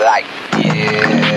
like yeah.